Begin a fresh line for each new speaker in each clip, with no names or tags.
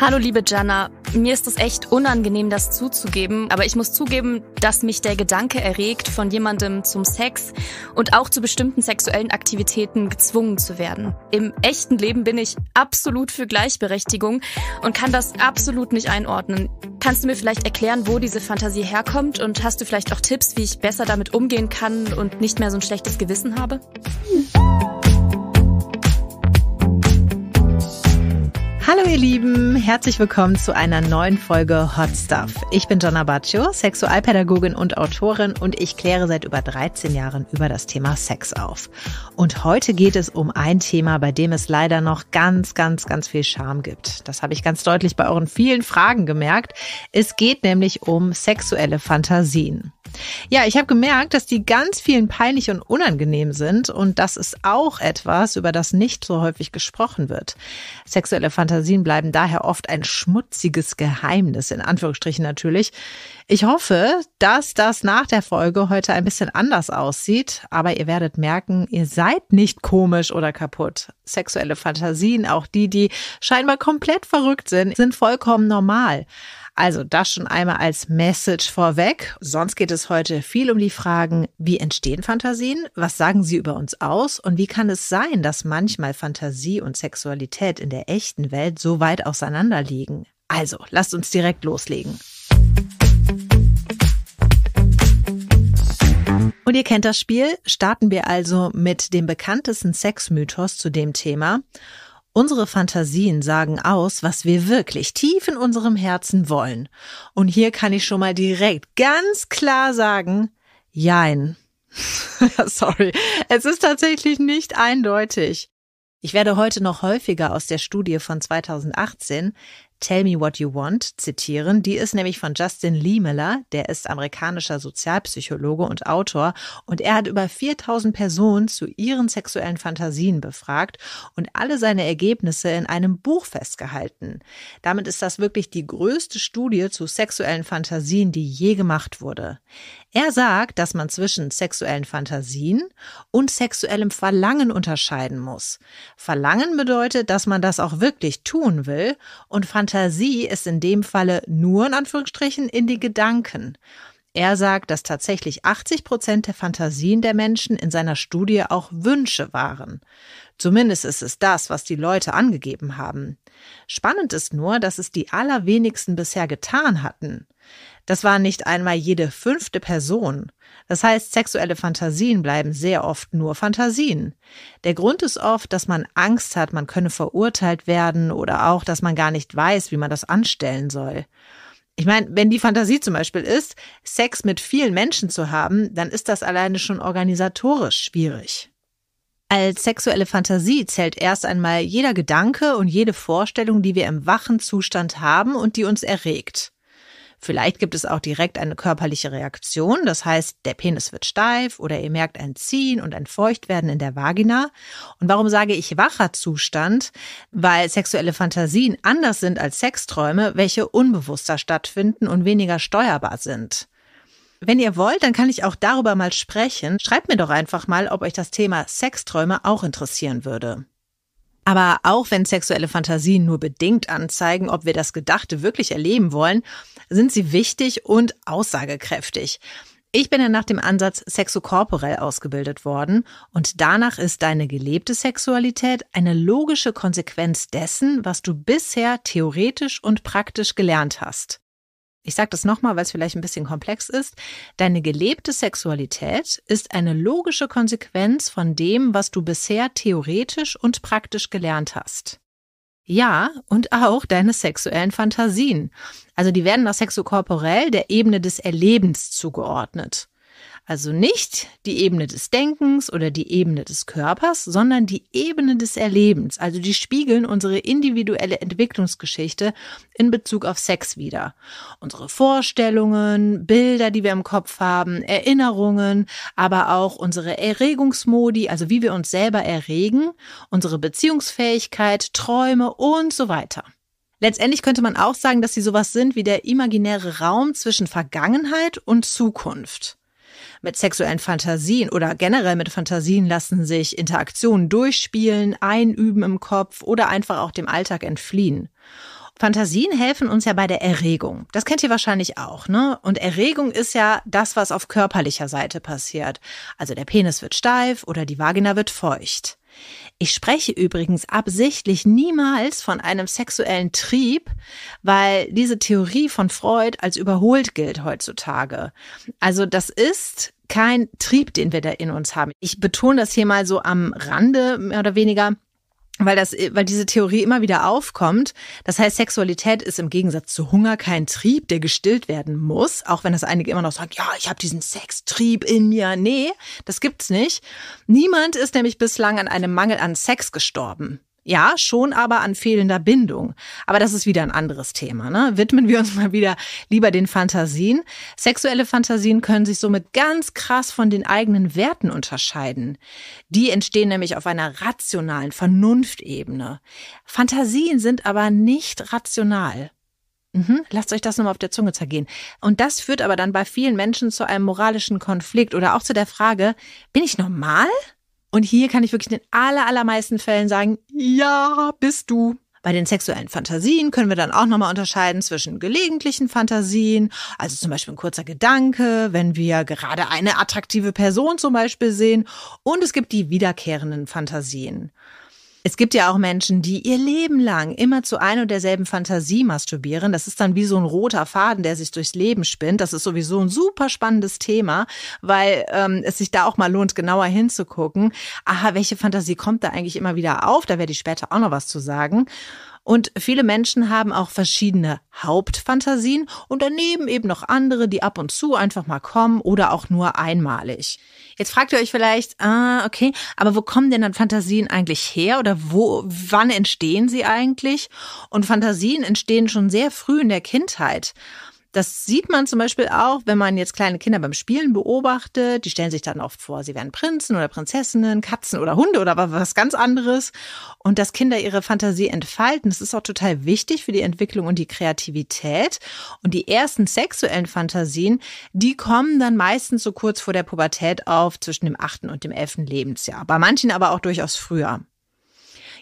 Hallo liebe Jana, mir ist es echt unangenehm, das zuzugeben, aber ich muss zugeben, dass mich der Gedanke erregt, von jemandem zum Sex und auch zu bestimmten sexuellen Aktivitäten gezwungen zu werden. Im echten Leben bin ich absolut für Gleichberechtigung und kann das absolut nicht einordnen. Kannst du mir vielleicht erklären, wo diese Fantasie herkommt und hast du vielleicht auch Tipps, wie ich besser damit umgehen kann und nicht mehr so ein schlechtes Gewissen habe?
Hallo ihr Lieben, herzlich willkommen zu einer neuen Folge Hot Stuff. Ich bin Jonna Baccio, Sexualpädagogin und Autorin und ich kläre seit über 13 Jahren über das Thema Sex auf. Und heute geht es um ein Thema, bei dem es leider noch ganz, ganz, ganz viel Scham gibt. Das habe ich ganz deutlich bei euren vielen Fragen gemerkt. Es geht nämlich um sexuelle Fantasien. Ja, ich habe gemerkt, dass die ganz vielen peinlich und unangenehm sind und das ist auch etwas, über das nicht so häufig gesprochen wird. Sexuelle Fantasien bleiben daher oft ein schmutziges Geheimnis, in Anführungsstrichen natürlich. Ich hoffe, dass das nach der Folge heute ein bisschen anders aussieht, aber ihr werdet merken, ihr seid nicht komisch oder kaputt. Sexuelle Fantasien, auch die, die scheinbar komplett verrückt sind, sind vollkommen normal. Also das schon einmal als Message vorweg. Sonst geht es heute viel um die Fragen, wie entstehen Fantasien? Was sagen sie über uns aus? Und wie kann es sein, dass manchmal Fantasie und Sexualität in der echten Welt so weit auseinander liegen? Also, lasst uns direkt loslegen. Und ihr kennt das Spiel. Starten wir also mit dem bekanntesten Sexmythos zu dem Thema. Unsere Fantasien sagen aus, was wir wirklich tief in unserem Herzen wollen. Und hier kann ich schon mal direkt ganz klar sagen, jein. Sorry, es ist tatsächlich nicht eindeutig. Ich werde heute noch häufiger aus der Studie von 2018 Tell Me What You Want zitieren. Die ist nämlich von Justin Liemiller, der ist amerikanischer Sozialpsychologe und Autor und er hat über 4000 Personen zu ihren sexuellen Fantasien befragt und alle seine Ergebnisse in einem Buch festgehalten. Damit ist das wirklich die größte Studie zu sexuellen Fantasien, die je gemacht wurde. Er sagt, dass man zwischen sexuellen Fantasien und sexuellem Verlangen unterscheiden muss. Verlangen bedeutet, dass man das auch wirklich tun will und Fantasie ist in dem Falle nur in Anführungsstrichen in die Gedanken. Er sagt, dass tatsächlich 80 Prozent der Fantasien der Menschen in seiner Studie auch Wünsche waren. Zumindest ist es das, was die Leute angegeben haben. Spannend ist nur, dass es die allerwenigsten bisher getan hatten. Das war nicht einmal jede fünfte Person. Das heißt, sexuelle Fantasien bleiben sehr oft nur Fantasien. Der Grund ist oft, dass man Angst hat, man könne verurteilt werden oder auch, dass man gar nicht weiß, wie man das anstellen soll. Ich meine, wenn die Fantasie zum Beispiel ist, Sex mit vielen Menschen zu haben, dann ist das alleine schon organisatorisch schwierig. Als sexuelle Fantasie zählt erst einmal jeder Gedanke und jede Vorstellung, die wir im wachen Zustand haben und die uns erregt. Vielleicht gibt es auch direkt eine körperliche Reaktion, das heißt, der Penis wird steif oder ihr merkt ein Ziehen und ein Feuchtwerden in der Vagina. Und warum sage ich wacher Zustand? Weil sexuelle Fantasien anders sind als Sexträume, welche unbewusster stattfinden und weniger steuerbar sind. Wenn ihr wollt, dann kann ich auch darüber mal sprechen. Schreibt mir doch einfach mal, ob euch das Thema Sexträume auch interessieren würde. Aber auch wenn sexuelle Fantasien nur bedingt anzeigen, ob wir das Gedachte wirklich erleben wollen, sind sie wichtig und aussagekräftig. Ich bin ja nach dem Ansatz sexokorporell ausgebildet worden und danach ist deine gelebte Sexualität eine logische Konsequenz dessen, was du bisher theoretisch und praktisch gelernt hast. Ich sage das nochmal, weil es vielleicht ein bisschen komplex ist. Deine gelebte Sexualität ist eine logische Konsequenz von dem, was du bisher theoretisch und praktisch gelernt hast. Ja, und auch deine sexuellen Fantasien. Also die werden nach sexokorporell der Ebene des Erlebens zugeordnet. Also nicht die Ebene des Denkens oder die Ebene des Körpers, sondern die Ebene des Erlebens. Also die spiegeln unsere individuelle Entwicklungsgeschichte in Bezug auf Sex wieder. Unsere Vorstellungen, Bilder, die wir im Kopf haben, Erinnerungen, aber auch unsere Erregungsmodi, also wie wir uns selber erregen, unsere Beziehungsfähigkeit, Träume und so weiter. Letztendlich könnte man auch sagen, dass sie sowas sind wie der imaginäre Raum zwischen Vergangenheit und Zukunft. Mit sexuellen Fantasien oder generell mit Fantasien lassen sich Interaktionen durchspielen, einüben im Kopf oder einfach auch dem Alltag entfliehen. Fantasien helfen uns ja bei der Erregung. Das kennt ihr wahrscheinlich auch, ne? Und Erregung ist ja das, was auf körperlicher Seite passiert. Also der Penis wird steif oder die Vagina wird feucht. Ich spreche übrigens absichtlich niemals von einem sexuellen Trieb, weil diese Theorie von Freud als überholt gilt heutzutage. Also das ist kein Trieb, den wir da in uns haben. Ich betone das hier mal so am Rande, mehr oder weniger weil das, weil diese Theorie immer wieder aufkommt. Das heißt, Sexualität ist im Gegensatz zu Hunger kein Trieb, der gestillt werden muss, auch wenn das einige immer noch sagen, ja, ich habe diesen Sextrieb in mir. Nee, das gibt's nicht. Niemand ist nämlich bislang an einem Mangel an Sex gestorben. Ja, schon aber an fehlender Bindung. Aber das ist wieder ein anderes Thema. Ne? Widmen wir uns mal wieder lieber den Fantasien. Sexuelle Fantasien können sich somit ganz krass von den eigenen Werten unterscheiden. Die entstehen nämlich auf einer rationalen Vernunftebene. Fantasien sind aber nicht rational. Mhm, lasst euch das nochmal auf der Zunge zergehen. Und das führt aber dann bei vielen Menschen zu einem moralischen Konflikt oder auch zu der Frage, bin ich normal? Und hier kann ich wirklich in den aller, allermeisten Fällen sagen, ja, bist du. Bei den sexuellen Fantasien können wir dann auch nochmal unterscheiden zwischen gelegentlichen Fantasien, also zum Beispiel ein kurzer Gedanke, wenn wir gerade eine attraktive Person zum Beispiel sehen, und es gibt die wiederkehrenden Fantasien. Es gibt ja auch Menschen, die ihr Leben lang immer zu ein und derselben Fantasie masturbieren. Das ist dann wie so ein roter Faden, der sich durchs Leben spinnt. Das ist sowieso ein super spannendes Thema, weil ähm, es sich da auch mal lohnt, genauer hinzugucken. Aha, welche Fantasie kommt da eigentlich immer wieder auf? Da werde ich später auch noch was zu sagen. Und viele Menschen haben auch verschiedene Hauptfantasien und daneben eben noch andere, die ab und zu einfach mal kommen oder auch nur einmalig. Jetzt fragt ihr euch vielleicht, ah, okay, aber wo kommen denn dann Fantasien eigentlich her oder wo, wann entstehen sie eigentlich? Und Fantasien entstehen schon sehr früh in der Kindheit. Das sieht man zum Beispiel auch, wenn man jetzt kleine Kinder beim Spielen beobachtet. Die stellen sich dann oft vor, sie wären Prinzen oder Prinzessinnen, Katzen oder Hunde oder was ganz anderes. Und dass Kinder ihre Fantasie entfalten, das ist auch total wichtig für die Entwicklung und die Kreativität. Und die ersten sexuellen Fantasien, die kommen dann meistens so kurz vor der Pubertät auf, zwischen dem achten und dem elften Lebensjahr. Bei manchen aber auch durchaus früher.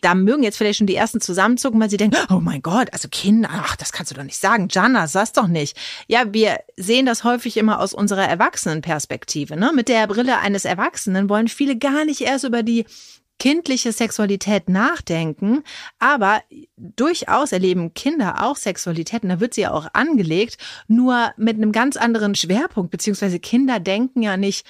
Da mögen jetzt vielleicht schon die ersten zusammenzucken, weil sie denken, oh mein Gott, also Kinder, ach, das kannst du doch nicht sagen. Jana, sag's doch nicht. Ja, wir sehen das häufig immer aus unserer Erwachsenenperspektive. Ne? Mit der Brille eines Erwachsenen wollen viele gar nicht erst über die kindliche Sexualität nachdenken, aber durchaus erleben Kinder auch Sexualität und da wird sie ja auch angelegt, nur mit einem ganz anderen Schwerpunkt, beziehungsweise Kinder denken ja nicht,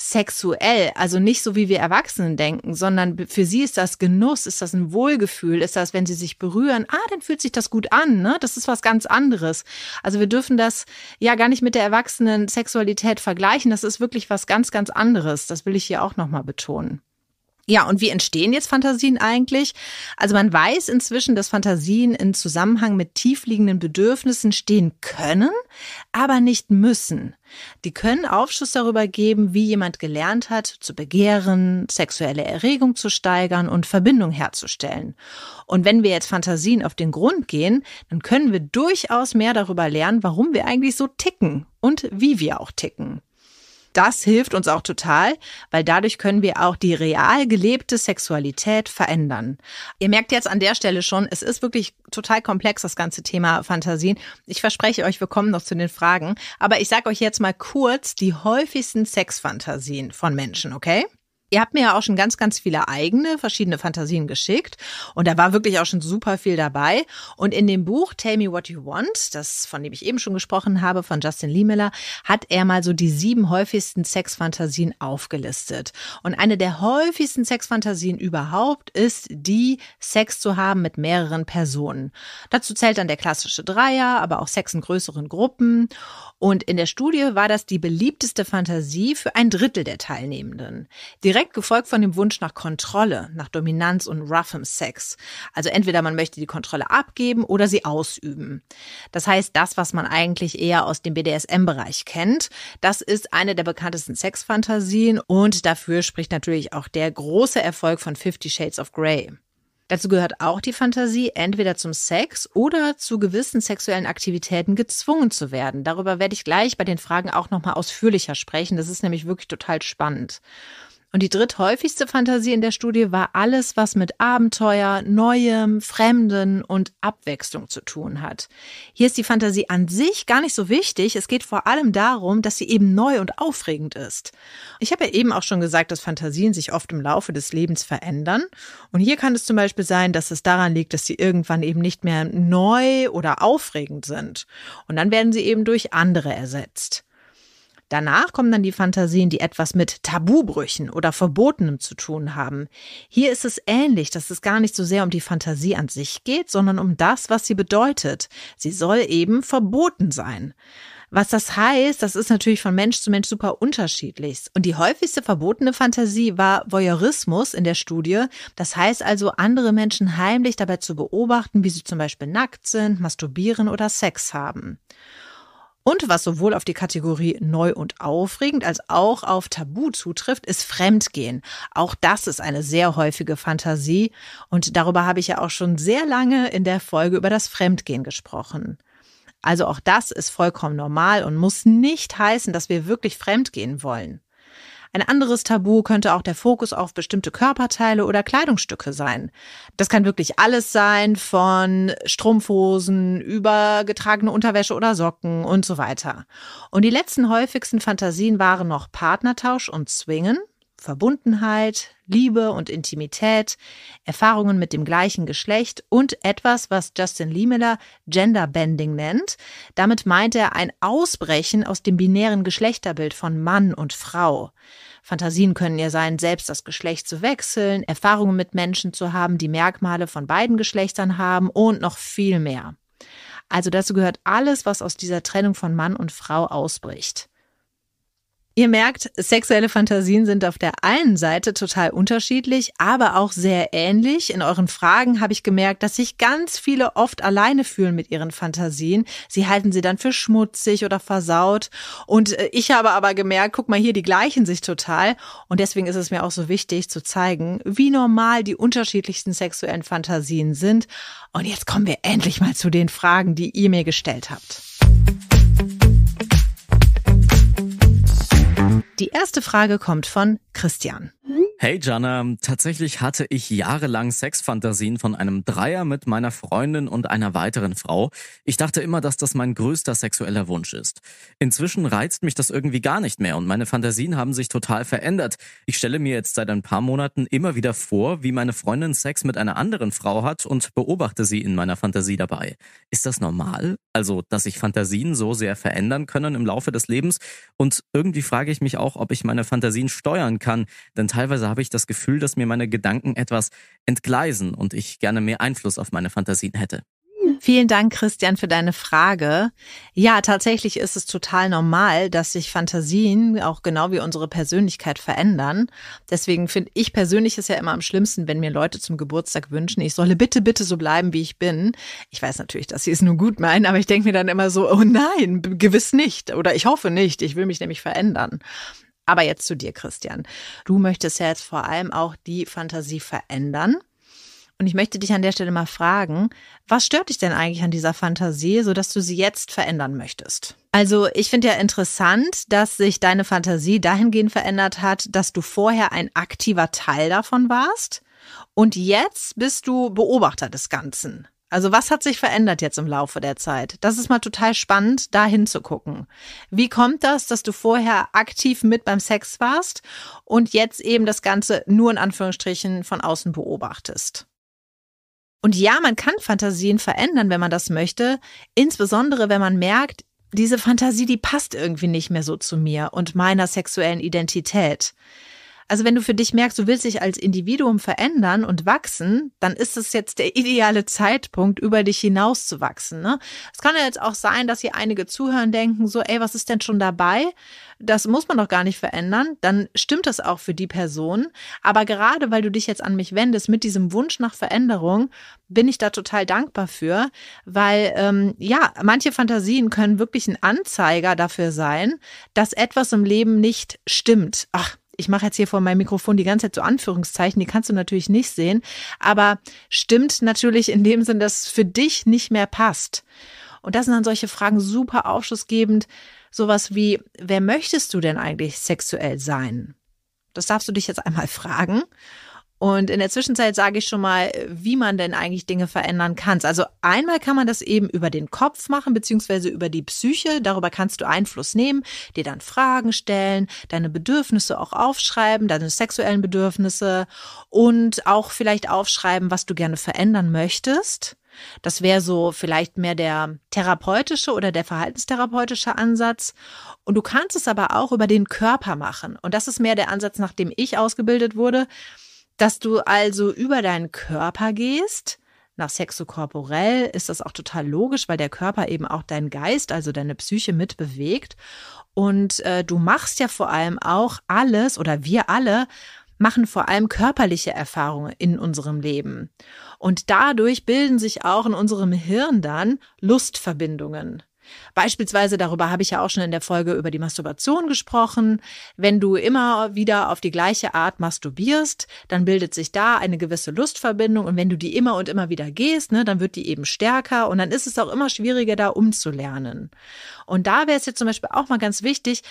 sexuell, also nicht so wie wir Erwachsenen denken, sondern für sie ist das Genuss, ist das ein Wohlgefühl, ist das, wenn sie sich berühren, ah, dann fühlt sich das gut an, ne? Das ist was ganz anderes. Also wir dürfen das ja gar nicht mit der erwachsenen Sexualität vergleichen, das ist wirklich was ganz ganz anderes. Das will ich hier auch noch mal betonen. Ja, und wie entstehen jetzt Fantasien eigentlich? Also man weiß inzwischen, dass Fantasien in Zusammenhang mit tiefliegenden Bedürfnissen stehen können, aber nicht müssen. Die können Aufschluss darüber geben, wie jemand gelernt hat, zu begehren, sexuelle Erregung zu steigern und Verbindung herzustellen. Und wenn wir jetzt Fantasien auf den Grund gehen, dann können wir durchaus mehr darüber lernen, warum wir eigentlich so ticken und wie wir auch ticken. Das hilft uns auch total, weil dadurch können wir auch die real gelebte Sexualität verändern. Ihr merkt jetzt an der Stelle schon, es ist wirklich total komplex, das ganze Thema Fantasien. Ich verspreche euch, wir kommen noch zu den Fragen. Aber ich sage euch jetzt mal kurz die häufigsten Sexfantasien von Menschen, okay? Ihr habt mir ja auch schon ganz, ganz viele eigene, verschiedene Fantasien geschickt. Und da war wirklich auch schon super viel dabei. Und in dem Buch Tell Me What You Want, das, von dem ich eben schon gesprochen habe, von Justin Lee Miller, hat er mal so die sieben häufigsten Sexfantasien aufgelistet. Und eine der häufigsten Sexfantasien überhaupt ist die, Sex zu haben mit mehreren Personen. Dazu zählt dann der klassische Dreier, aber auch Sex in größeren Gruppen. Und in der Studie war das die beliebteste Fantasie für ein Drittel der Teilnehmenden. Direkt gefolgt von dem Wunsch nach Kontrolle, nach Dominanz und roughem Sex. Also entweder man möchte die Kontrolle abgeben oder sie ausüben. Das heißt, das, was man eigentlich eher aus dem BDSM-Bereich kennt, das ist eine der bekanntesten Sexfantasien und dafür spricht natürlich auch der große Erfolg von Fifty Shades of Grey. Dazu gehört auch die Fantasie, entweder zum Sex oder zu gewissen sexuellen Aktivitäten gezwungen zu werden. Darüber werde ich gleich bei den Fragen auch nochmal ausführlicher sprechen. Das ist nämlich wirklich total spannend. Und die dritthäufigste Fantasie in der Studie war alles, was mit Abenteuer, Neuem, Fremden und Abwechslung zu tun hat. Hier ist die Fantasie an sich gar nicht so wichtig. Es geht vor allem darum, dass sie eben neu und aufregend ist. Ich habe ja eben auch schon gesagt, dass Fantasien sich oft im Laufe des Lebens verändern. Und hier kann es zum Beispiel sein, dass es daran liegt, dass sie irgendwann eben nicht mehr neu oder aufregend sind. Und dann werden sie eben durch andere ersetzt. Danach kommen dann die Fantasien, die etwas mit Tabubrüchen oder Verbotenem zu tun haben. Hier ist es ähnlich, dass es gar nicht so sehr um die Fantasie an sich geht, sondern um das, was sie bedeutet. Sie soll eben verboten sein. Was das heißt, das ist natürlich von Mensch zu Mensch super unterschiedlich. Und die häufigste verbotene Fantasie war Voyeurismus in der Studie. Das heißt also, andere Menschen heimlich dabei zu beobachten, wie sie zum Beispiel nackt sind, masturbieren oder Sex haben. Und was sowohl auf die Kategorie neu und aufregend als auch auf Tabu zutrifft, ist Fremdgehen. Auch das ist eine sehr häufige Fantasie und darüber habe ich ja auch schon sehr lange in der Folge über das Fremdgehen gesprochen. Also auch das ist vollkommen normal und muss nicht heißen, dass wir wirklich fremdgehen wollen. Ein anderes Tabu könnte auch der Fokus auf bestimmte Körperteile oder Kleidungsstücke sein. Das kann wirklich alles sein, von Strumpfhosen über getragene Unterwäsche oder Socken und so weiter. Und die letzten häufigsten Fantasien waren noch Partnertausch und Zwingen. Verbundenheit, Liebe und Intimität, Erfahrungen mit dem gleichen Geschlecht und etwas, was Justin Liemiller Genderbending nennt. Damit meint er ein Ausbrechen aus dem binären Geschlechterbild von Mann und Frau. Fantasien können ja sein, selbst das Geschlecht zu wechseln, Erfahrungen mit Menschen zu haben, die Merkmale von beiden Geschlechtern haben und noch viel mehr. Also dazu gehört alles, was aus dieser Trennung von Mann und Frau ausbricht. Ihr merkt, sexuelle Fantasien sind auf der einen Seite total unterschiedlich, aber auch sehr ähnlich. In euren Fragen habe ich gemerkt, dass sich ganz viele oft alleine fühlen mit ihren Fantasien. Sie halten sie dann für schmutzig oder versaut. Und äh, ich habe aber gemerkt, guck mal hier, die gleichen sich total. Und deswegen ist es mir auch so wichtig zu zeigen, wie normal die unterschiedlichsten sexuellen Fantasien sind. Und jetzt kommen wir endlich mal zu den Fragen, die ihr mir gestellt habt. Die erste Frage kommt von Christian.
Hey Jana, tatsächlich hatte ich jahrelang Sexfantasien von einem Dreier mit meiner Freundin und einer weiteren Frau. Ich dachte immer, dass das mein größter sexueller Wunsch ist. Inzwischen reizt mich das irgendwie gar nicht mehr und meine Fantasien haben sich total verändert. Ich stelle mir jetzt seit ein paar Monaten immer wieder vor, wie meine Freundin Sex mit einer anderen Frau hat und beobachte sie in meiner Fantasie dabei. Ist das normal? Also, dass sich Fantasien so sehr verändern können im Laufe des Lebens? Und irgendwie frage ich mich auch, ob ich meine Fantasien steuern kann, denn teilweise habe ich das Gefühl, dass mir meine Gedanken etwas entgleisen und ich gerne mehr Einfluss auf meine Fantasien hätte.
Vielen Dank, Christian, für deine Frage. Ja, tatsächlich ist es total normal, dass sich Fantasien auch genau wie unsere Persönlichkeit verändern. Deswegen finde ich persönlich es ja immer am schlimmsten, wenn mir Leute zum Geburtstag wünschen, ich solle bitte, bitte so bleiben, wie ich bin. Ich weiß natürlich, dass sie es nur gut meinen, aber ich denke mir dann immer so, oh nein, gewiss nicht. Oder ich hoffe nicht. Ich will mich nämlich verändern. Aber jetzt zu dir, Christian. Du möchtest ja jetzt vor allem auch die Fantasie verändern. Und ich möchte dich an der Stelle mal fragen, was stört dich denn eigentlich an dieser Fantasie, sodass du sie jetzt verändern möchtest? Also ich finde ja interessant, dass sich deine Fantasie dahingehend verändert hat, dass du vorher ein aktiver Teil davon warst und jetzt bist du Beobachter des Ganzen. Also was hat sich verändert jetzt im Laufe der Zeit? Das ist mal total spannend, da hinzugucken. Wie kommt das, dass du vorher aktiv mit beim Sex warst und jetzt eben das Ganze nur in Anführungsstrichen von außen beobachtest? Und ja, man kann Fantasien verändern, wenn man das möchte, insbesondere wenn man merkt, diese Fantasie, die passt irgendwie nicht mehr so zu mir und meiner sexuellen Identität. Also wenn du für dich merkst, du willst dich als Individuum verändern und wachsen, dann ist es jetzt der ideale Zeitpunkt, über dich hinaus zu wachsen. Ne? Es kann ja jetzt auch sein, dass hier einige zuhören, denken so, ey, was ist denn schon dabei? Das muss man doch gar nicht verändern. Dann stimmt das auch für die Person. Aber gerade weil du dich jetzt an mich wendest mit diesem Wunsch nach Veränderung, bin ich da total dankbar für, weil ähm, ja, manche Fantasien können wirklich ein Anzeiger dafür sein, dass etwas im Leben nicht stimmt. Ach, ich mache jetzt hier vor meinem Mikrofon die ganze Zeit so Anführungszeichen, die kannst du natürlich nicht sehen, aber stimmt natürlich in dem Sinn, dass für dich nicht mehr passt. Und das sind dann solche Fragen super aufschlussgebend, sowas wie, wer möchtest du denn eigentlich sexuell sein? Das darfst du dich jetzt einmal fragen. Und in der Zwischenzeit sage ich schon mal, wie man denn eigentlich Dinge verändern kann. Also einmal kann man das eben über den Kopf machen, beziehungsweise über die Psyche. Darüber kannst du Einfluss nehmen, dir dann Fragen stellen, deine Bedürfnisse auch aufschreiben, deine sexuellen Bedürfnisse und auch vielleicht aufschreiben, was du gerne verändern möchtest. Das wäre so vielleicht mehr der therapeutische oder der verhaltenstherapeutische Ansatz. Und du kannst es aber auch über den Körper machen. Und das ist mehr der Ansatz, nach dem ich ausgebildet wurde dass du also über deinen Körper gehst. Nach sexokorporell ist das auch total logisch, weil der Körper eben auch deinen Geist, also deine Psyche mitbewegt. Und äh, du machst ja vor allem auch alles oder wir alle machen vor allem körperliche Erfahrungen in unserem Leben. Und dadurch bilden sich auch in unserem Hirn dann Lustverbindungen. Beispielsweise, darüber habe ich ja auch schon in der Folge über die Masturbation gesprochen. Wenn du immer wieder auf die gleiche Art masturbierst, dann bildet sich da eine gewisse Lustverbindung. Und wenn du die immer und immer wieder gehst, ne, dann wird die eben stärker und dann ist es auch immer schwieriger, da umzulernen. Und da wäre es jetzt zum Beispiel auch mal ganz wichtig,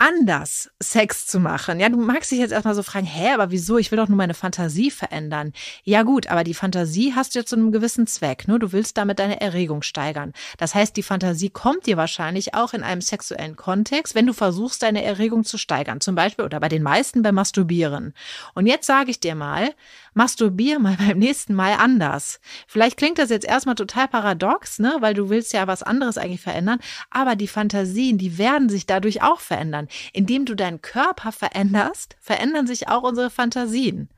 anders Sex zu machen. Ja, du magst dich jetzt erstmal so fragen, hä, aber wieso? Ich will doch nur meine Fantasie verändern. Ja gut, aber die Fantasie hast du ja zu einem gewissen Zweck. Nur ne? du willst damit deine Erregung steigern. Das heißt, die Fantasie kommt dir wahrscheinlich auch in einem sexuellen Kontext, wenn du versuchst, deine Erregung zu steigern. Zum Beispiel oder bei den meisten beim Masturbieren. Und jetzt sage ich dir mal, masturbier mal beim nächsten Mal anders. Vielleicht klingt das jetzt erstmal total paradox, ne, weil du willst ja was anderes eigentlich verändern, aber die Fantasien, die werden sich dadurch auch verändern. Indem du deinen Körper veränderst, verändern sich auch unsere Fantasien.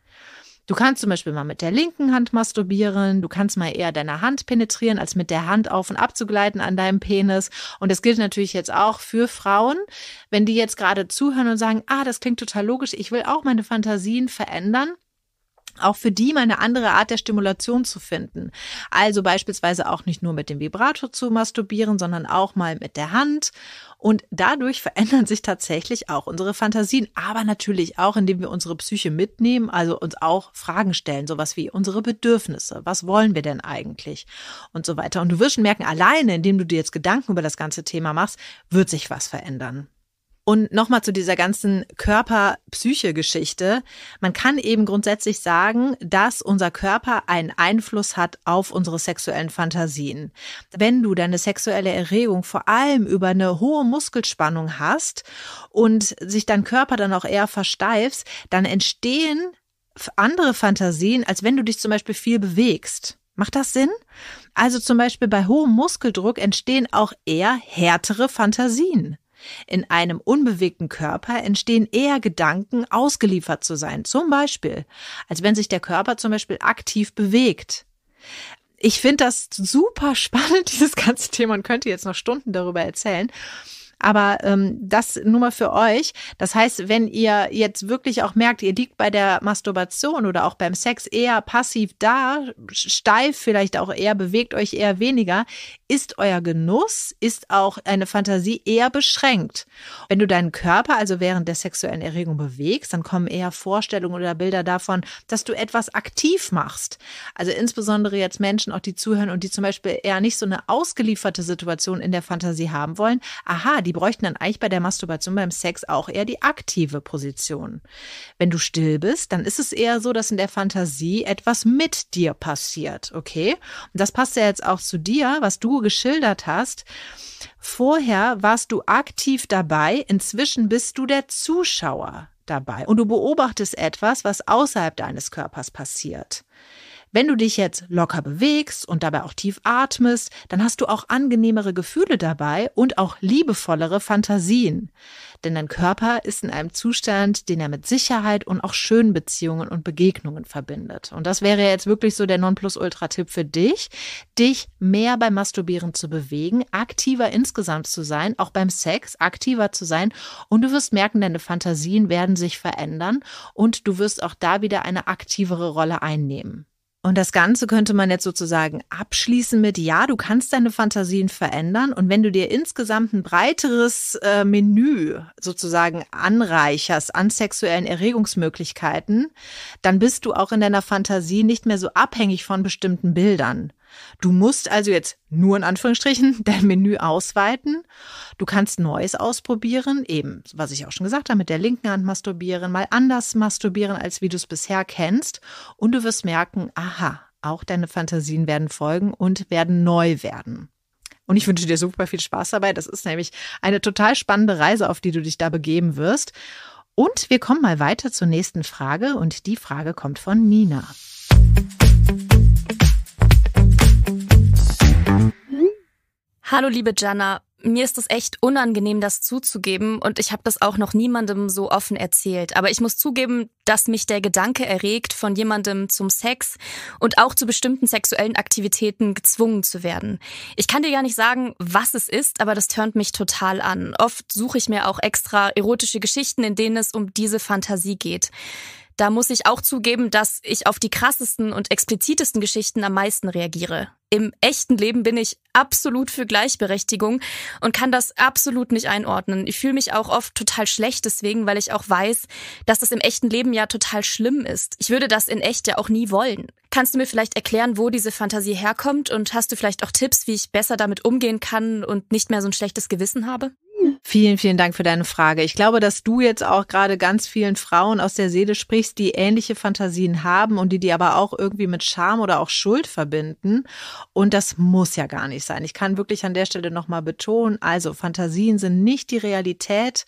Du kannst zum Beispiel mal mit der linken Hand masturbieren, du kannst mal eher deine Hand penetrieren, als mit der Hand auf und ab zu gleiten an deinem Penis. Und das gilt natürlich jetzt auch für Frauen. Wenn die jetzt gerade zuhören und sagen, ah, das klingt total logisch, ich will auch meine Fantasien verändern, auch für die mal eine andere Art der Stimulation zu finden. Also beispielsweise auch nicht nur mit dem Vibrator zu masturbieren, sondern auch mal mit der Hand. Und dadurch verändern sich tatsächlich auch unsere Fantasien, aber natürlich auch, indem wir unsere Psyche mitnehmen, also uns auch Fragen stellen, sowas wie unsere Bedürfnisse, was wollen wir denn eigentlich und so weiter. Und du wirst schon merken, alleine, indem du dir jetzt Gedanken über das ganze Thema machst, wird sich was verändern. Und nochmal zu dieser ganzen Körper-Psyche-Geschichte. Man kann eben grundsätzlich sagen, dass unser Körper einen Einfluss hat auf unsere sexuellen Fantasien. Wenn du deine sexuelle Erregung vor allem über eine hohe Muskelspannung hast und sich dein Körper dann auch eher versteifst, dann entstehen andere Fantasien, als wenn du dich zum Beispiel viel bewegst. Macht das Sinn? Also zum Beispiel bei hohem Muskeldruck entstehen auch eher härtere Fantasien. In einem unbewegten Körper entstehen eher Gedanken, ausgeliefert zu sein, zum Beispiel, als wenn sich der Körper zum Beispiel aktiv bewegt. Ich finde das super spannend, dieses ganze Thema, und könnte jetzt noch Stunden darüber erzählen. Aber ähm, das nur mal für euch. Das heißt, wenn ihr jetzt wirklich auch merkt, ihr liegt bei der Masturbation oder auch beim Sex eher passiv da, steif vielleicht auch eher, bewegt euch eher weniger, ist euer Genuss, ist auch eine Fantasie eher beschränkt. Wenn du deinen Körper also während der sexuellen Erregung bewegst, dann kommen eher Vorstellungen oder Bilder davon, dass du etwas aktiv machst. Also insbesondere jetzt Menschen, auch die zuhören und die zum Beispiel eher nicht so eine ausgelieferte Situation in der Fantasie haben wollen. Aha, die die bräuchten dann eigentlich bei der Masturbation beim Sex auch eher die aktive Position. Wenn du still bist, dann ist es eher so, dass in der Fantasie etwas mit dir passiert, okay? Und das passt ja jetzt auch zu dir, was du geschildert hast. Vorher warst du aktiv dabei, inzwischen bist du der Zuschauer dabei und du beobachtest etwas, was außerhalb deines Körpers passiert. Wenn du dich jetzt locker bewegst und dabei auch tief atmest, dann hast du auch angenehmere Gefühle dabei und auch liebevollere Fantasien. Denn dein Körper ist in einem Zustand, den er mit Sicherheit und auch schönen Beziehungen und Begegnungen verbindet. Und das wäre jetzt wirklich so der Nonplusultra-Tipp für dich, dich mehr beim Masturbieren zu bewegen, aktiver insgesamt zu sein, auch beim Sex aktiver zu sein. Und du wirst merken, deine Fantasien werden sich verändern und du wirst auch da wieder eine aktivere Rolle einnehmen. Und das Ganze könnte man jetzt sozusagen abschließen mit, ja, du kannst deine Fantasien verändern. Und wenn du dir insgesamt ein breiteres äh, Menü sozusagen anreicherst an sexuellen Erregungsmöglichkeiten, dann bist du auch in deiner Fantasie nicht mehr so abhängig von bestimmten Bildern. Du musst also jetzt nur in Anführungsstrichen dein Menü ausweiten. Du kannst Neues ausprobieren, eben, was ich auch schon gesagt habe, mit der linken Hand masturbieren, mal anders masturbieren, als wie du es bisher kennst. Und du wirst merken, aha, auch deine Fantasien werden folgen und werden neu werden. Und ich wünsche dir super viel Spaß dabei. Das ist nämlich eine total spannende Reise, auf die du dich da begeben wirst. Und wir kommen mal weiter zur nächsten Frage und die Frage kommt von Nina.
Hallo liebe Jana, mir ist es echt unangenehm, das zuzugeben und ich habe das auch noch niemandem so offen erzählt. Aber ich muss zugeben, dass mich der Gedanke erregt, von jemandem zum Sex und auch zu bestimmten sexuellen Aktivitäten gezwungen zu werden. Ich kann dir gar nicht sagen, was es ist, aber das tönt mich total an. Oft suche ich mir auch extra erotische Geschichten, in denen es um diese Fantasie geht. Da muss ich auch zugeben, dass ich auf die krassesten und explizitesten Geschichten am meisten reagiere. Im echten Leben bin ich absolut für Gleichberechtigung und kann das absolut nicht einordnen. Ich fühle mich auch oft total schlecht deswegen, weil ich auch weiß, dass das im echten Leben ja total schlimm ist. Ich würde das in echt ja auch nie wollen. Kannst du mir vielleicht erklären, wo diese Fantasie herkommt und hast du vielleicht auch Tipps, wie ich besser damit umgehen kann und nicht mehr so ein schlechtes Gewissen habe?
Vielen, vielen Dank für deine Frage. Ich glaube, dass du jetzt auch gerade ganz vielen Frauen aus der Seele sprichst, die ähnliche Fantasien haben und die die aber auch irgendwie mit Scham oder auch Schuld verbinden. Und das muss ja gar nicht sein. Ich kann wirklich an der Stelle nochmal betonen, also Fantasien sind nicht die Realität.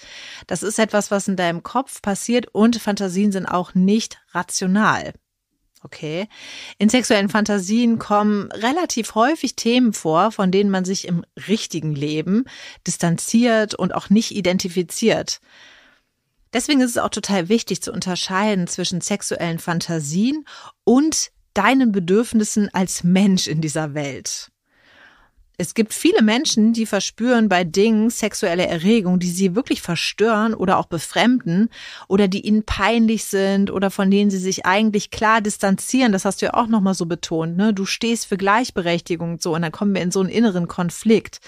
Das ist etwas, was in deinem Kopf passiert und Fantasien sind auch nicht rational. Okay. In sexuellen Fantasien kommen relativ häufig Themen vor, von denen man sich im richtigen Leben distanziert und auch nicht identifiziert. Deswegen ist es auch total wichtig zu unterscheiden zwischen sexuellen Fantasien und deinen Bedürfnissen als Mensch in dieser Welt. Es gibt viele Menschen, die verspüren bei Dingen sexuelle Erregung, die sie wirklich verstören oder auch befremden oder die ihnen peinlich sind oder von denen sie sich eigentlich klar distanzieren. Das hast du ja auch nochmal so betont, ne? Du stehst für Gleichberechtigung und so und dann kommen wir in so einen inneren Konflikt.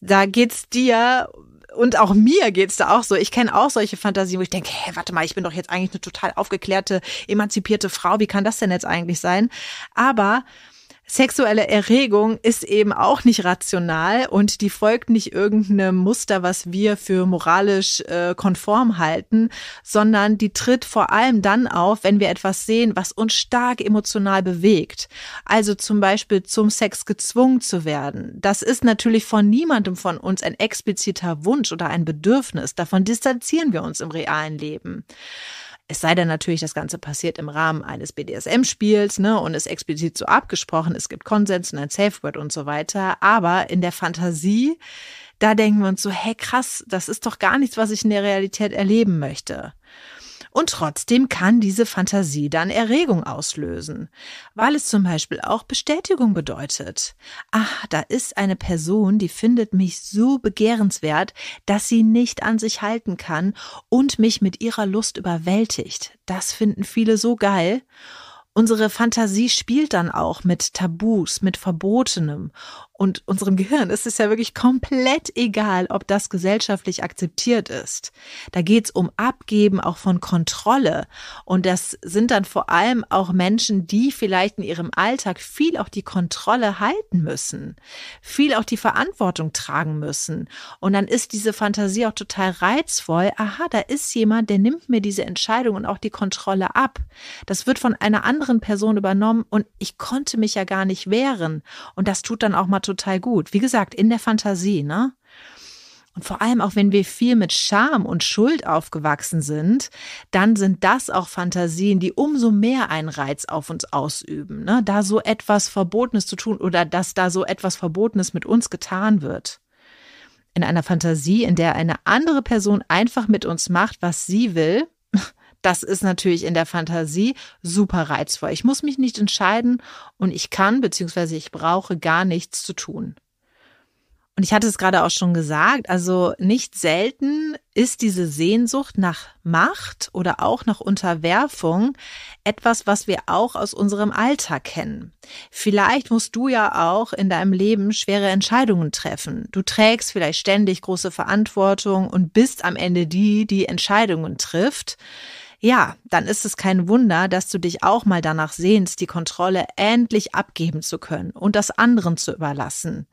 Da geht's dir und auch mir geht's da auch so. Ich kenne auch solche Fantasien, wo ich denke, hä, warte mal, ich bin doch jetzt eigentlich eine total aufgeklärte, emanzipierte Frau. Wie kann das denn jetzt eigentlich sein? Aber Sexuelle Erregung ist eben auch nicht rational und die folgt nicht irgendeinem Muster, was wir für moralisch äh, konform halten, sondern die tritt vor allem dann auf, wenn wir etwas sehen, was uns stark emotional bewegt. Also zum Beispiel zum Sex gezwungen zu werden. Das ist natürlich von niemandem von uns ein expliziter Wunsch oder ein Bedürfnis. Davon distanzieren wir uns im realen Leben. Es sei denn natürlich, das Ganze passiert im Rahmen eines BDSM-Spiels ne, und ist explizit so abgesprochen, es gibt Konsens und ein Safe Word und so weiter. Aber in der Fantasie, da denken wir uns so, hey krass, das ist doch gar nichts, was ich in der Realität erleben möchte. Und trotzdem kann diese Fantasie dann Erregung auslösen, weil es zum Beispiel auch Bestätigung bedeutet. Ah, da ist eine Person, die findet mich so begehrenswert, dass sie nicht an sich halten kann und mich mit ihrer Lust überwältigt. Das finden viele so geil. Unsere Fantasie spielt dann auch mit Tabus, mit Verbotenem und unserem Gehirn ist es ja wirklich komplett egal, ob das gesellschaftlich akzeptiert ist. Da geht's um Abgeben auch von Kontrolle. Und das sind dann vor allem auch Menschen, die vielleicht in ihrem Alltag viel auch die Kontrolle halten müssen, viel auch die Verantwortung tragen müssen. Und dann ist diese Fantasie auch total reizvoll. Aha, da ist jemand, der nimmt mir diese Entscheidung und auch die Kontrolle ab. Das wird von einer anderen Person übernommen und ich konnte mich ja gar nicht wehren. Und das tut dann auch mal total gut. Wie gesagt, in der Fantasie, ne? Und vor allem auch wenn wir viel mit Scham und Schuld aufgewachsen sind, dann sind das auch Fantasien, die umso mehr einen Reiz auf uns ausüben. Ne? Da so etwas Verbotenes zu tun oder dass da so etwas Verbotenes mit uns getan wird. In einer Fantasie, in der eine andere Person einfach mit uns macht, was sie will, das ist natürlich in der Fantasie super reizvoll. Ich muss mich nicht entscheiden und ich kann bzw. ich brauche gar nichts zu tun. Und ich hatte es gerade auch schon gesagt, also nicht selten ist diese Sehnsucht nach Macht oder auch nach Unterwerfung etwas, was wir auch aus unserem Alltag kennen. Vielleicht musst du ja auch in deinem Leben schwere Entscheidungen treffen. Du trägst vielleicht ständig große Verantwortung und bist am Ende die, die Entscheidungen trifft. Ja, dann ist es kein Wunder, dass du dich auch mal danach sehnst, die Kontrolle endlich abgeben zu können und das anderen zu überlassen.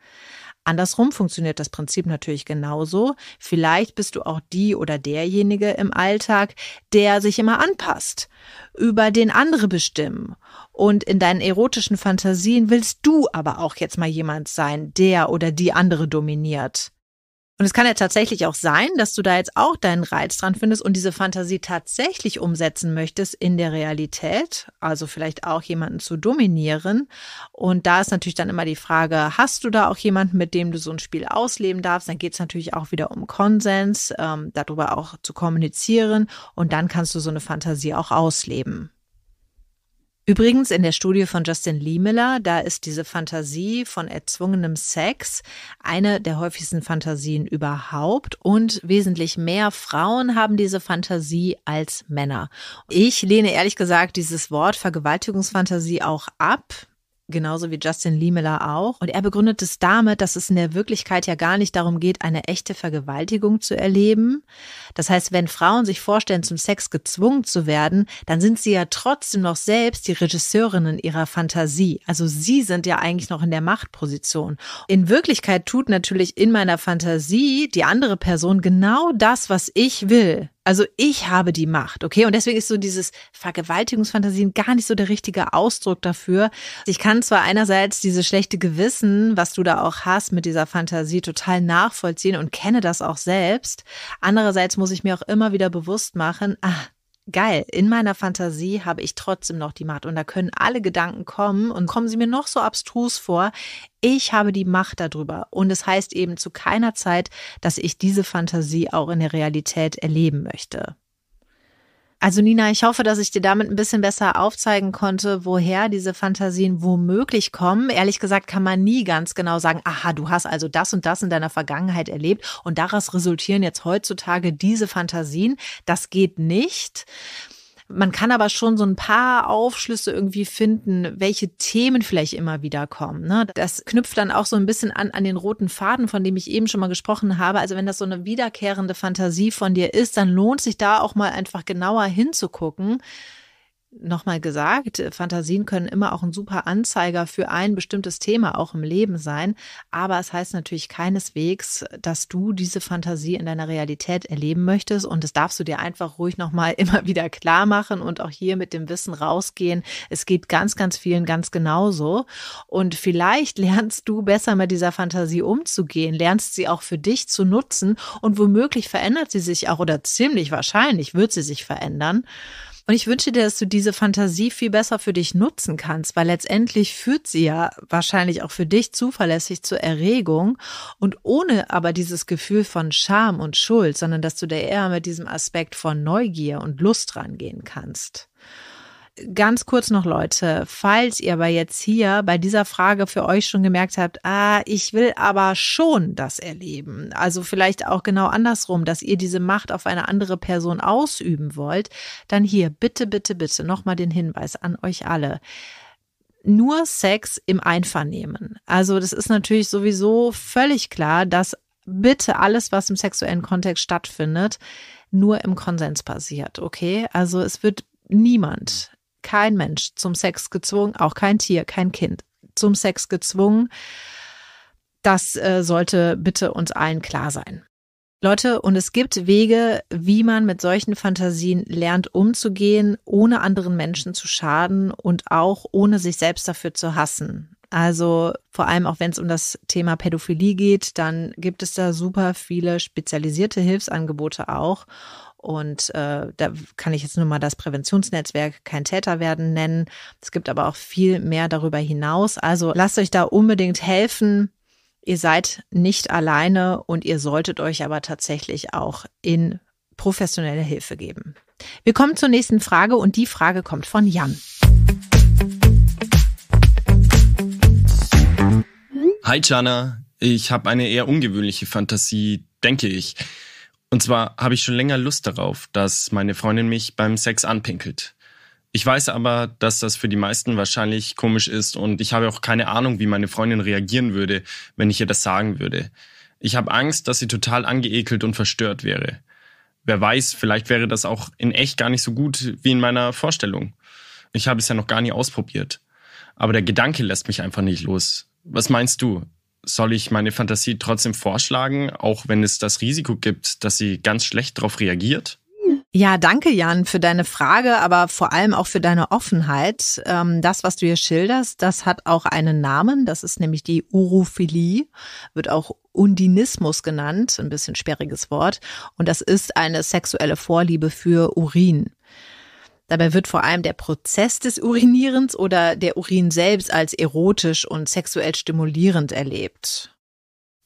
Andersrum funktioniert das Prinzip natürlich genauso. Vielleicht bist du auch die oder derjenige im Alltag, der sich immer anpasst, über den andere bestimmen. Und in deinen erotischen Fantasien willst du aber auch jetzt mal jemand sein, der oder die andere dominiert. Und es kann ja tatsächlich auch sein, dass du da jetzt auch deinen Reiz dran findest und diese Fantasie tatsächlich umsetzen möchtest in der Realität, also vielleicht auch jemanden zu dominieren. Und da ist natürlich dann immer die Frage, hast du da auch jemanden, mit dem du so ein Spiel ausleben darfst? Dann geht es natürlich auch wieder um Konsens, ähm, darüber auch zu kommunizieren und dann kannst du so eine Fantasie auch ausleben. Übrigens in der Studie von Justin Liemiller, da ist diese Fantasie von erzwungenem Sex eine der häufigsten Fantasien überhaupt und wesentlich mehr Frauen haben diese Fantasie als Männer. Ich lehne ehrlich gesagt dieses Wort Vergewaltigungsfantasie auch ab genauso wie Justin Liemiller auch. Und er begründet es damit, dass es in der Wirklichkeit ja gar nicht darum geht, eine echte Vergewaltigung zu erleben. Das heißt, wenn Frauen sich vorstellen, zum Sex gezwungen zu werden, dann sind sie ja trotzdem noch selbst die Regisseurinnen ihrer Fantasie. Also sie sind ja eigentlich noch in der Machtposition. In Wirklichkeit tut natürlich in meiner Fantasie die andere Person genau das, was ich will. Also ich habe die Macht, okay? Und deswegen ist so dieses Vergewaltigungsfantasien gar nicht so der richtige Ausdruck dafür. Ich kann zwar einerseits diese schlechte Gewissen, was du da auch hast mit dieser Fantasie, total nachvollziehen und kenne das auch selbst. Andererseits muss ich mir auch immer wieder bewusst machen, ah, geil, in meiner Fantasie habe ich trotzdem noch die Macht und da können alle Gedanken kommen und kommen sie mir noch so abstrus vor. Ich habe die Macht darüber und es heißt eben zu keiner Zeit, dass ich diese Fantasie auch in der Realität erleben möchte. Also Nina, ich hoffe, dass ich dir damit ein bisschen besser aufzeigen konnte, woher diese Fantasien womöglich kommen. Ehrlich gesagt kann man nie ganz genau sagen, aha, du hast also das und das in deiner Vergangenheit erlebt und daraus resultieren jetzt heutzutage diese Fantasien. Das geht nicht. Man kann aber schon so ein paar Aufschlüsse irgendwie finden, welche Themen vielleicht immer wieder kommen. Ne? Das knüpft dann auch so ein bisschen an, an den roten Faden, von dem ich eben schon mal gesprochen habe. Also wenn das so eine wiederkehrende Fantasie von dir ist, dann lohnt sich da auch mal einfach genauer hinzugucken nochmal gesagt, Fantasien können immer auch ein super Anzeiger für ein bestimmtes Thema auch im Leben sein. Aber es heißt natürlich keineswegs, dass du diese Fantasie in deiner Realität erleben möchtest. Und das darfst du dir einfach ruhig nochmal immer wieder klar machen und auch hier mit dem Wissen rausgehen. Es geht ganz, ganz vielen ganz genauso. Und vielleicht lernst du besser mit dieser Fantasie umzugehen, lernst sie auch für dich zu nutzen und womöglich verändert sie sich auch oder ziemlich wahrscheinlich wird sie sich verändern. Und ich wünsche dir, dass du diese Fantasie viel besser für dich nutzen kannst, weil letztendlich führt sie ja wahrscheinlich auch für dich zuverlässig zur Erregung und ohne aber dieses Gefühl von Scham und Schuld, sondern dass du da eher mit diesem Aspekt von Neugier und Lust rangehen kannst. Ganz kurz noch, Leute, falls ihr aber jetzt hier bei dieser Frage für euch schon gemerkt habt, ah, ich will aber schon das erleben. Also vielleicht auch genau andersrum, dass ihr diese Macht auf eine andere Person ausüben wollt, dann hier bitte, bitte, bitte nochmal den Hinweis an euch alle nur Sex im Einvernehmen. Also das ist natürlich sowieso völlig klar, dass bitte alles, was im sexuellen Kontext stattfindet, nur im Konsens passiert, okay? Also es wird niemand kein Mensch zum Sex gezwungen, auch kein Tier, kein Kind zum Sex gezwungen. Das äh, sollte bitte uns allen klar sein. Leute, und es gibt Wege, wie man mit solchen Fantasien lernt umzugehen, ohne anderen Menschen zu schaden und auch ohne sich selbst dafür zu hassen. Also vor allem auch wenn es um das Thema Pädophilie geht, dann gibt es da super viele spezialisierte Hilfsangebote auch. Und äh, da kann ich jetzt nur mal das Präventionsnetzwerk Kein Täter werden nennen. Es gibt aber auch viel mehr darüber hinaus. Also lasst euch da unbedingt helfen. Ihr seid nicht alleine und ihr solltet euch aber tatsächlich auch in professionelle Hilfe geben. Wir kommen zur nächsten Frage und die Frage kommt von Jan.
Hi Jana, ich habe eine eher ungewöhnliche Fantasie, denke ich. Und zwar habe ich schon länger Lust darauf, dass meine Freundin mich beim Sex anpinkelt. Ich weiß aber, dass das für die meisten wahrscheinlich komisch ist und ich habe auch keine Ahnung, wie meine Freundin reagieren würde, wenn ich ihr das sagen würde. Ich habe Angst, dass sie total angeekelt und verstört wäre. Wer weiß, vielleicht wäre das auch in echt gar nicht so gut wie in meiner Vorstellung. Ich habe es ja noch gar nie ausprobiert. Aber der Gedanke lässt mich einfach nicht los. Was meinst du? Soll ich meine Fantasie trotzdem vorschlagen, auch wenn es das Risiko gibt, dass sie ganz schlecht darauf reagiert?
Ja, danke Jan für deine Frage, aber vor allem auch für deine Offenheit. Ähm, das, was du hier schilderst, das hat auch einen Namen. Das ist nämlich die Urophilie, wird auch Undinismus genannt, ein bisschen sperriges Wort. Und das ist eine sexuelle Vorliebe für Urin. Dabei wird vor allem der Prozess des Urinierens oder der Urin selbst als erotisch und sexuell stimulierend erlebt.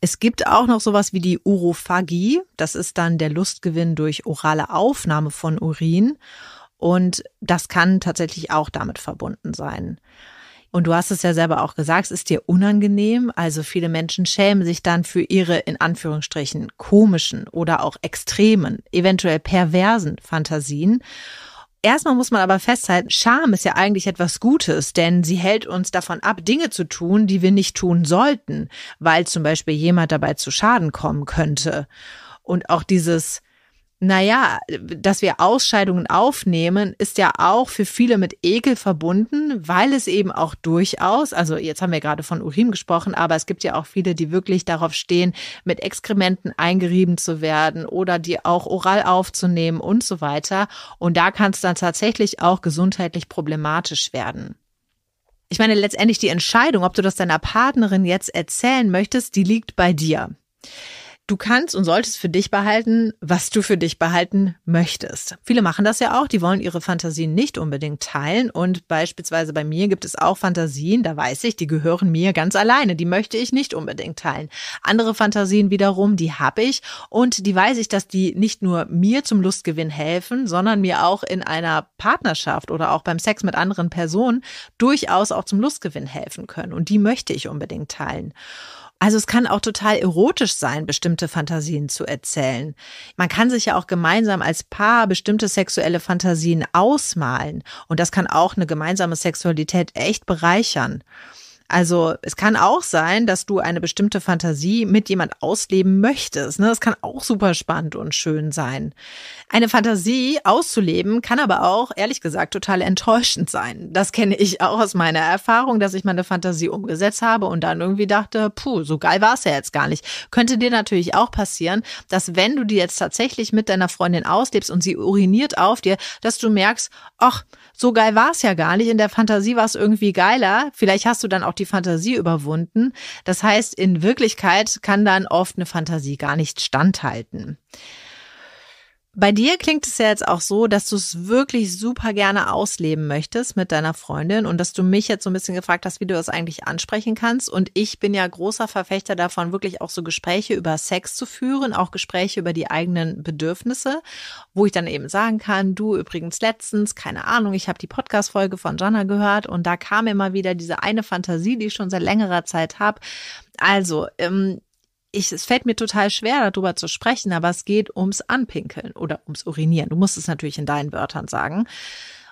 Es gibt auch noch sowas wie die Urophagie. Das ist dann der Lustgewinn durch orale Aufnahme von Urin. Und das kann tatsächlich auch damit verbunden sein. Und du hast es ja selber auch gesagt, es ist dir unangenehm. Also viele Menschen schämen sich dann für ihre in Anführungsstrichen komischen oder auch extremen, eventuell perversen Fantasien. Erstmal muss man aber festhalten, Scham ist ja eigentlich etwas Gutes, denn sie hält uns davon ab, Dinge zu tun, die wir nicht tun sollten, weil zum Beispiel jemand dabei zu Schaden kommen könnte. Und auch dieses naja, dass wir Ausscheidungen aufnehmen, ist ja auch für viele mit Ekel verbunden, weil es eben auch durchaus, also jetzt haben wir gerade von Urin gesprochen, aber es gibt ja auch viele, die wirklich darauf stehen, mit Exkrementen eingerieben zu werden oder die auch oral aufzunehmen und so weiter. Und da kann es dann tatsächlich auch gesundheitlich problematisch werden. Ich meine, letztendlich die Entscheidung, ob du das deiner Partnerin jetzt erzählen möchtest, die liegt bei dir. Du kannst und solltest für dich behalten, was du für dich behalten möchtest. Viele machen das ja auch, die wollen ihre Fantasien nicht unbedingt teilen und beispielsweise bei mir gibt es auch Fantasien, da weiß ich, die gehören mir ganz alleine, die möchte ich nicht unbedingt teilen. Andere Fantasien wiederum, die habe ich und die weiß ich, dass die nicht nur mir zum Lustgewinn helfen, sondern mir auch in einer Partnerschaft oder auch beim Sex mit anderen Personen durchaus auch zum Lustgewinn helfen können und die möchte ich unbedingt teilen. Also es kann auch total erotisch sein, bestimmte Fantasien zu erzählen. Man kann sich ja auch gemeinsam als Paar bestimmte sexuelle Fantasien ausmalen und das kann auch eine gemeinsame Sexualität echt bereichern. Also es kann auch sein, dass du eine bestimmte Fantasie mit jemand ausleben möchtest. Ne? Das kann auch super spannend und schön sein. Eine Fantasie auszuleben kann aber auch, ehrlich gesagt, total enttäuschend sein. Das kenne ich auch aus meiner Erfahrung, dass ich meine Fantasie umgesetzt habe und dann irgendwie dachte, puh, so geil war es ja jetzt gar nicht. Könnte dir natürlich auch passieren, dass wenn du die jetzt tatsächlich mit deiner Freundin auslebst und sie uriniert auf dir, dass du merkst, ach, so geil war es ja gar nicht. In der Fantasie war es irgendwie geiler. Vielleicht hast du dann auch die Fantasie überwunden. Das heißt, in Wirklichkeit kann dann oft eine Fantasie gar nicht standhalten. Bei dir klingt es ja jetzt auch so, dass du es wirklich super gerne ausleben möchtest mit deiner Freundin und dass du mich jetzt so ein bisschen gefragt hast, wie du das eigentlich ansprechen kannst. Und ich bin ja großer Verfechter davon, wirklich auch so Gespräche über Sex zu führen, auch Gespräche über die eigenen Bedürfnisse, wo ich dann eben sagen kann, du übrigens letztens, keine Ahnung, ich habe die Podcast-Folge von Jana gehört und da kam immer wieder diese eine Fantasie, die ich schon seit längerer Zeit habe. Also, ähm, ich, es fällt mir total schwer, darüber zu sprechen, aber es geht ums Anpinkeln oder ums Urinieren. Du musst es natürlich in deinen Wörtern sagen.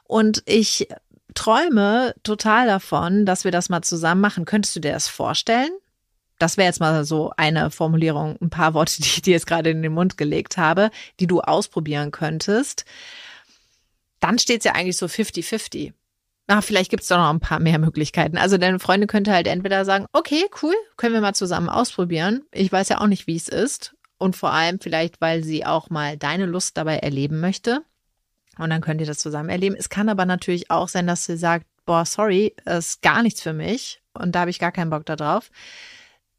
Und ich träume total davon, dass wir das mal zusammen machen. Könntest du dir das vorstellen? Das wäre jetzt mal so eine Formulierung, ein paar Worte, die ich dir jetzt gerade in den Mund gelegt habe, die du ausprobieren könntest. Dann steht es ja eigentlich so 50-50 na, vielleicht gibt's doch noch ein paar mehr Möglichkeiten. Also deine Freundin könnte halt entweder sagen, okay, cool, können wir mal zusammen ausprobieren. Ich weiß ja auch nicht, wie es ist. Und vor allem vielleicht, weil sie auch mal deine Lust dabei erleben möchte. Und dann könnt ihr das zusammen erleben. Es kann aber natürlich auch sein, dass sie sagt, boah, sorry, ist gar nichts für mich. Und da habe ich gar keinen Bock darauf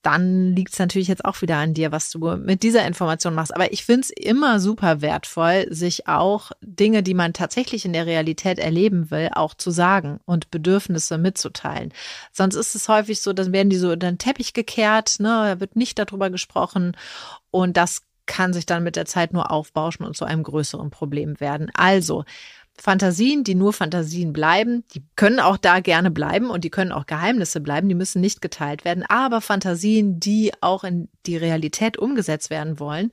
dann liegt es natürlich jetzt auch wieder an dir, was du mit dieser Information machst. Aber ich finde es immer super wertvoll, sich auch Dinge, die man tatsächlich in der Realität erleben will, auch zu sagen und Bedürfnisse mitzuteilen. Sonst ist es häufig so, dann werden die so in den Teppich gekehrt, ne, da wird nicht darüber gesprochen und das kann sich dann mit der Zeit nur aufbauschen und zu einem größeren Problem werden. Also, Fantasien, die nur Fantasien bleiben, die können auch da gerne bleiben und die können auch Geheimnisse bleiben, die müssen nicht geteilt werden. Aber Fantasien, die auch in die Realität umgesetzt werden wollen,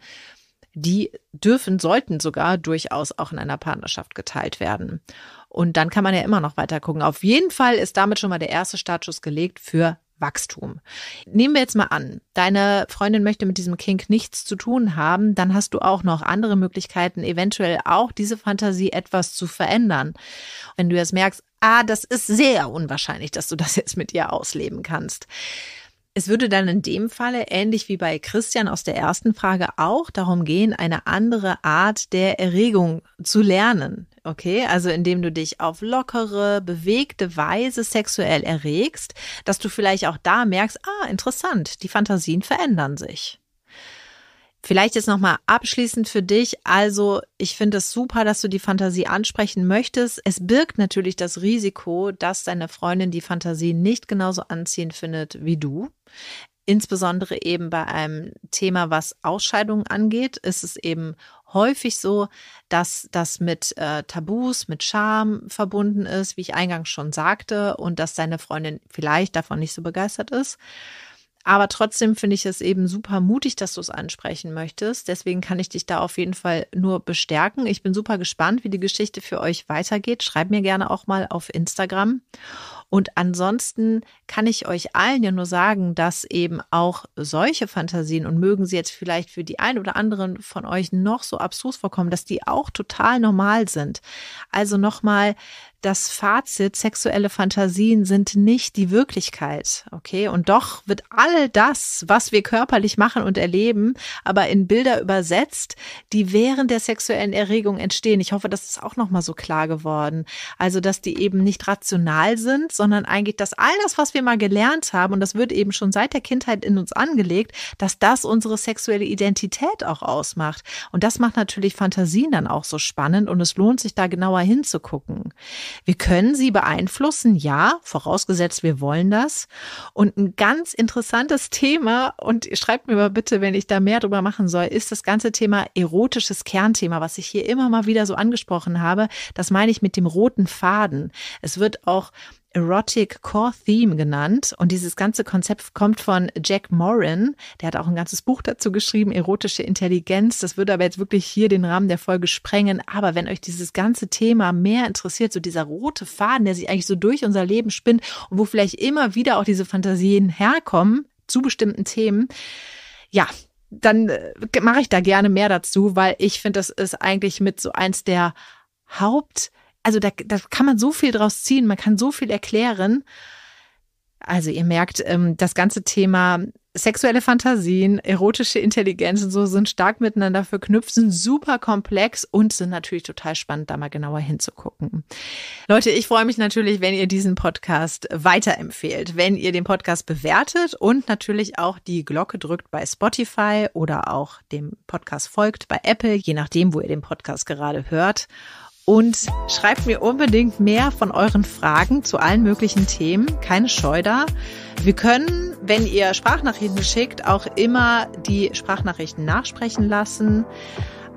die dürfen, sollten sogar durchaus auch in einer Partnerschaft geteilt werden. Und dann kann man ja immer noch weiter gucken. Auf jeden Fall ist damit schon mal der erste Startschuss gelegt für Wachstum. Nehmen wir jetzt mal an, deine Freundin möchte mit diesem Kink nichts zu tun haben, dann hast du auch noch andere Möglichkeiten, eventuell auch diese Fantasie etwas zu verändern. Wenn du jetzt merkst, ah, das ist sehr unwahrscheinlich, dass du das jetzt mit ihr ausleben kannst. Es würde dann in dem Falle, ähnlich wie bei Christian aus der ersten Frage, auch darum gehen, eine andere Art der Erregung zu lernen. Okay, also indem du dich auf lockere, bewegte Weise sexuell erregst, dass du vielleicht auch da merkst, ah, interessant, die Fantasien verändern sich. Vielleicht jetzt nochmal abschließend für dich. Also, ich finde es super, dass du die Fantasie ansprechen möchtest. Es birgt natürlich das Risiko, dass deine Freundin die Fantasie nicht genauso anziehend findet wie du. Insbesondere eben bei einem Thema, was Ausscheidungen angeht, ist es eben häufig so, dass das mit äh, Tabus, mit Scham verbunden ist, wie ich eingangs schon sagte, und dass deine Freundin vielleicht davon nicht so begeistert ist. Aber trotzdem finde ich es eben super mutig, dass du es ansprechen möchtest. Deswegen kann ich dich da auf jeden Fall nur bestärken. Ich bin super gespannt, wie die Geschichte für euch weitergeht. Schreib mir gerne auch mal auf Instagram. Und ansonsten kann ich euch allen ja nur sagen, dass eben auch solche Fantasien und mögen sie jetzt vielleicht für die ein oder anderen von euch noch so abstrus vorkommen, dass die auch total normal sind. Also nochmal, das Fazit, sexuelle Fantasien sind nicht die Wirklichkeit, okay? Und doch wird all das, was wir körperlich machen und erleben, aber in Bilder übersetzt, die während der sexuellen Erregung entstehen. Ich hoffe, das ist auch nochmal so klar geworden. Also, dass die eben nicht rational sind, sondern eigentlich, dass all das, was wir mal gelernt haben, und das wird eben schon seit der Kindheit in uns angelegt, dass das unsere sexuelle Identität auch ausmacht. Und das macht natürlich Fantasien dann auch so spannend und es lohnt sich da genauer hinzugucken. Wir können sie beeinflussen, ja, vorausgesetzt wir wollen das. Und ein ganz interessantes Thema, und schreibt mir mal bitte, wenn ich da mehr drüber machen soll, ist das ganze Thema erotisches Kernthema, was ich hier immer mal wieder so angesprochen habe. Das meine ich mit dem roten Faden. Es wird auch Erotic Core Theme genannt. Und dieses ganze Konzept kommt von Jack Morin. Der hat auch ein ganzes Buch dazu geschrieben, erotische Intelligenz. Das würde aber jetzt wirklich hier den Rahmen der Folge sprengen. Aber wenn euch dieses ganze Thema mehr interessiert, so dieser rote Faden, der sich eigentlich so durch unser Leben spinnt und wo vielleicht immer wieder auch diese Fantasien herkommen zu bestimmten Themen, ja, dann äh, mache ich da gerne mehr dazu, weil ich finde, das ist eigentlich mit so eins der Haupt also da, da kann man so viel draus ziehen, man kann so viel erklären. Also ihr merkt, ähm, das ganze Thema sexuelle Fantasien, erotische Intelligenz und so sind stark miteinander verknüpft, sind super komplex und sind natürlich total spannend, da mal genauer hinzugucken. Leute, ich freue mich natürlich, wenn ihr diesen Podcast weiterempfehlt, wenn ihr den Podcast bewertet und natürlich auch die Glocke drückt bei Spotify oder auch dem Podcast folgt bei Apple, je nachdem, wo ihr den Podcast gerade hört und schreibt mir unbedingt mehr von euren Fragen zu allen möglichen Themen. Keine Scheu da. Wir können, wenn ihr Sprachnachrichten schickt, auch immer die Sprachnachrichten nachsprechen lassen.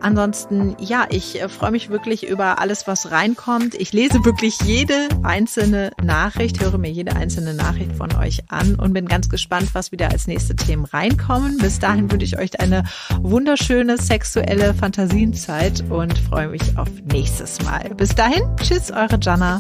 Ansonsten, ja, ich äh, freue mich wirklich über alles, was reinkommt. Ich lese wirklich jede einzelne Nachricht, höre mir jede einzelne Nachricht von euch an und bin ganz gespannt, was wieder als nächste Themen reinkommen. Bis dahin wünsche ich euch eine wunderschöne sexuelle Fantasienzeit und freue mich auf nächstes Mal. Bis dahin, tschüss, eure Jana.